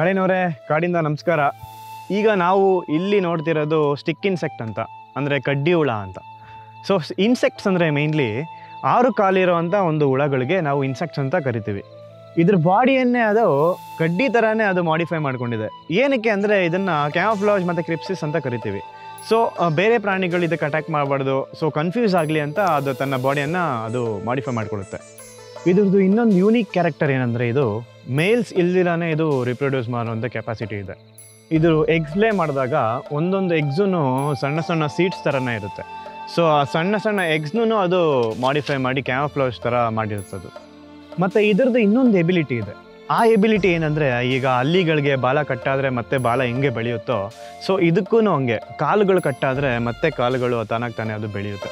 ನಳೇನವರೇ ಕಾಡಿಂದ ನಮಸ್ಕಾರ. ಈಗ ನಾವು ಇಲ್ಲಿ ನೋಡ್ತಿರೋದು ಸ್ಟಿಕ್ ಇನ್ಸೆಕ್ಟ್ ಅಂತ, ಅಂದರೆ ಕಡ್ಡಿ ಹುಳ ಅಂತ. ಸೊ ಇನ್ಸೆಕ್ಟ್ಸ್ ಅಂದರೆ ಮೇಯ್ನ್ಲಿ ಆರು ಕಾಲಿರುವಂಥ ಒಂದು ಹುಳಗಳಿಗೆ ನಾವು ಇನ್ಸೆಕ್ಟ್ಸ್ ಅಂತ ಕರಿತೀವಿ. ಇದ್ರ ಬಾಡಿಯನ್ನೇ ಅದು ಕಡ್ಡಿ ಥರನೇ ಅದು ಮಾಡಿಫೈ ಮಾಡ್ಕೊಂಡಿದೆ. ಏನಕ್ಕೆ ಅಂದರೆ ಇದನ್ನು ಕ್ಯಾಮ್ಫ್ಲಾಜ್ ಮತ್ತು ಕ್ರಿಪ್ಸಿಸ್ ಅಂತ ಕರಿತೀವಿ. ಸೊ ಬೇರೆ ಪ್ರಾಣಿಗಳು ಇದಕ್ಕೆ ಅಟ್ಯಾಕ್ ಮಾಡಬಾರ್ದು. ಸೊ ಕನ್ಫ್ಯೂಸ್ ಆಗಲಿ ಅಂತ ಅದು ತನ್ನ ಬಾಡಿಯನ್ನು ಅದು ಮಾಡಿಫೈ ಮಾಡ್ಕೊಳ್ಳುತ್ತೆ ಇದ್ರದ್ದು ಇನ್ನೊಂದು ಯೂನಿಕ್ ಕ್ಯಾರೆಕ್ಟರ್ ಏನಂದರೆ ಇದು ಮೇಲ್ಸ್ ಇಲ್ದಿರಾನೇ ಇದು ರಿಪ್ರೊಡ್ಯೂಸ್ ಮಾಡುವಂಥ ಕೆಪಾಸಿಟಿ ಇದೆ. ಇದು ಎಗ್ಸ್ ಲೇ ಮಾಡಿದಾಗ ಒಂದೊಂದು ಎಗ್ಸುನು ಸಣ್ಣ ಸಣ್ಣ ಸೀಡ್ಸ್ ಥರನೇ ಇರುತ್ತೆ. ಸೊ ಆ ಸಣ್ಣ ಸಣ್ಣ ಎಗ್ಸ್ನೂ ಅದು ಮಾಡಿಫೈ ಮಾಡಿ ಕ್ಯಾಮಫ್ಲಾಜ್ ಥರ ಮಾಡಿರುತ್ತದು ಮತ್ತು ಇದ್ರದ್ದು ಇನ್ನೊಂದು ಎಬಿಲಿಟಿ ಇದೆ. ಆ ಎಬಿಲಿಟಿ ಏನಂದರೆ ಈಗ ಹಲ್ಲಿಗಳಿಗೆ ಬಾಲ ಕಟ್ಟಾದರೆ ಮತ್ತೆ ಬಾಲ ಹೆಂಗೆ ಬೆಳೆಯುತ್ತೋ ಸೊ ಇದಕ್ಕೂ ಹಂಗೆ ಕಾಲುಗಳು ಕಟ್ಟಾದರೆ ಮತ್ತೆ ಕಾಲುಗಳು ತಾನಾಗಿ ತಾನೇ ಅದು ಬೆಳೆಯುತ್ತೆ.